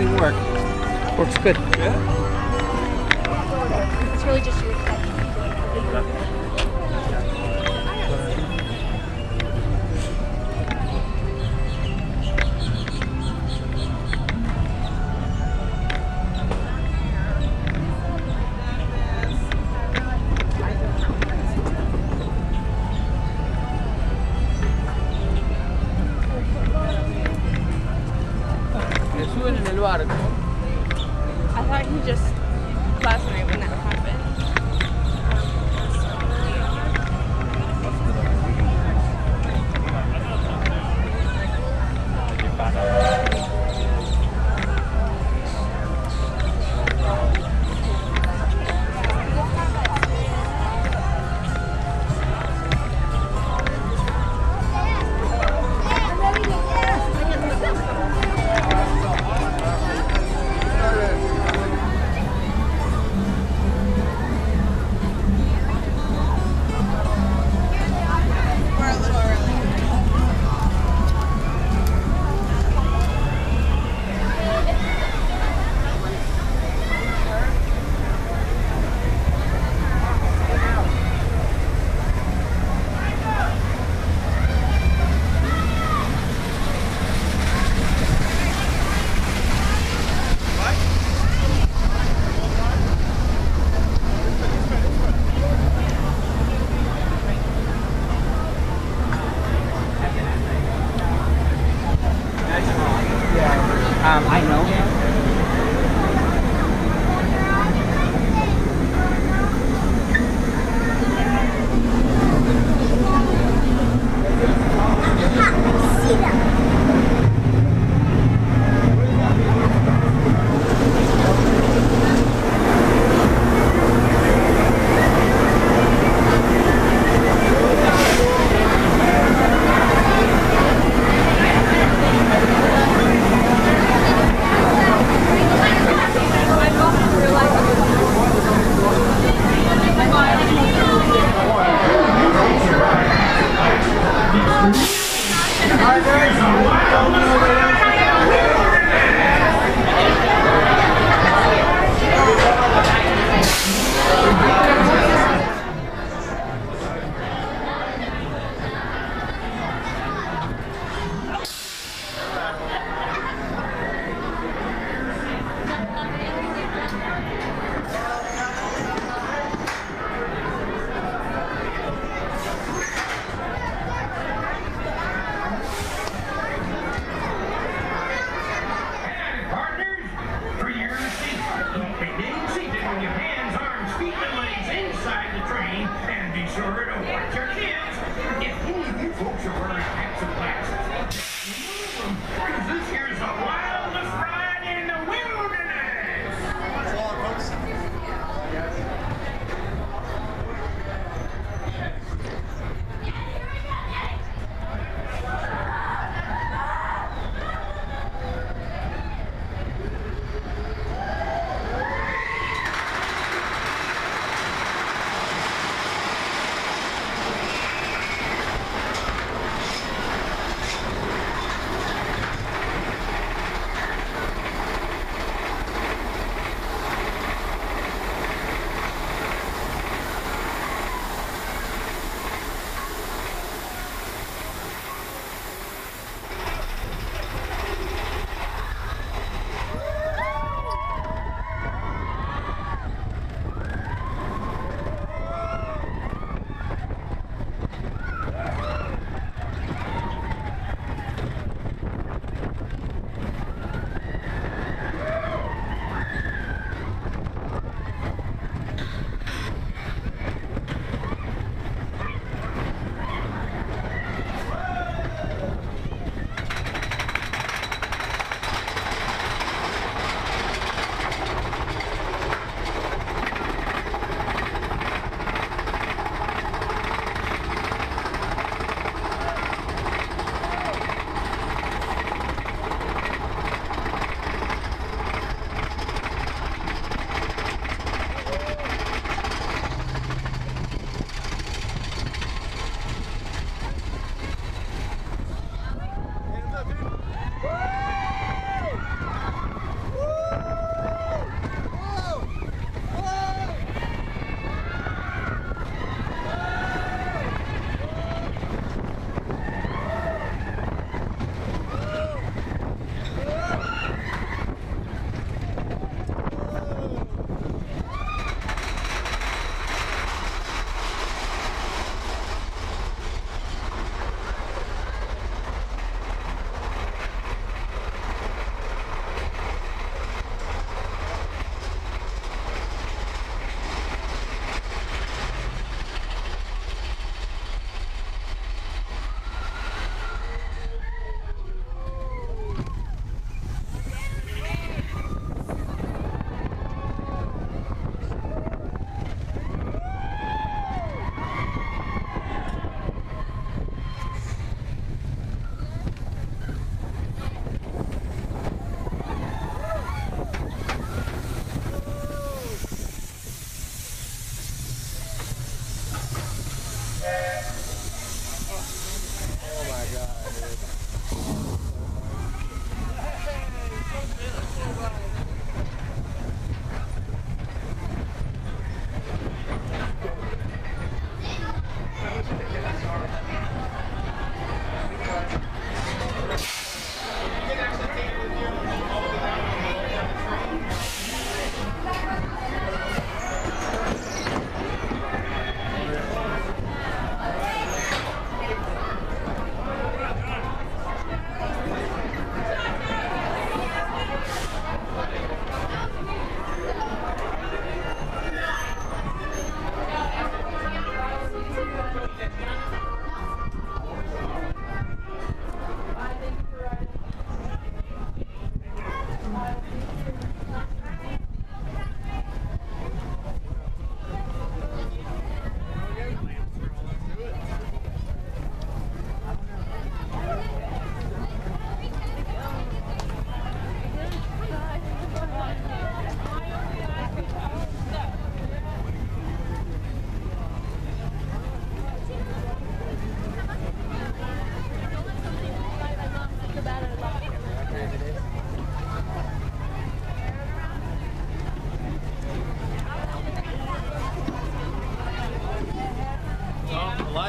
everything work? Works good. Yeah. It's really just en el barco. I thought he just last night when that. Um, I know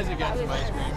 Eliza got some ice cream.